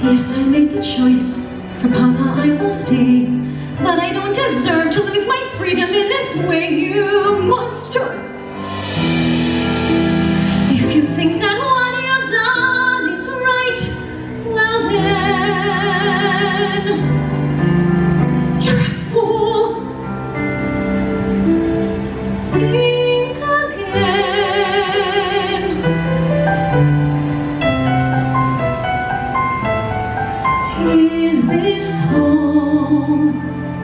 Yes, I made the choice. For Papa I will stay. But I don't deserve this home?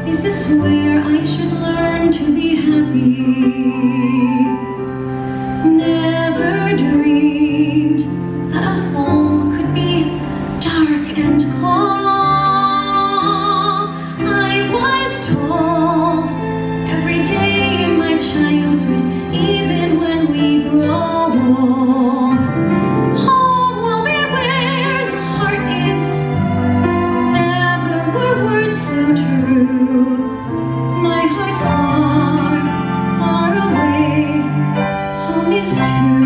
Is this where I should learn to be happy? just too